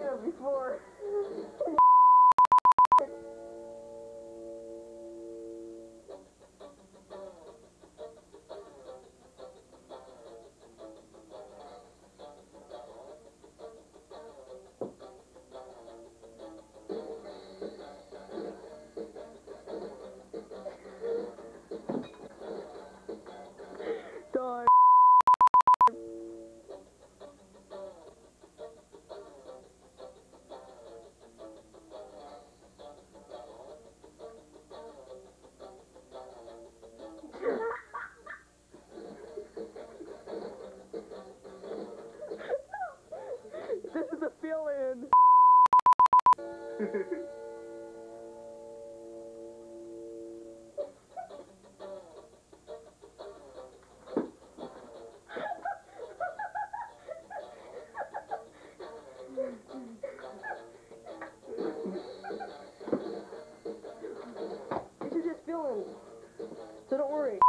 there before. This is just feeling. So don't worry.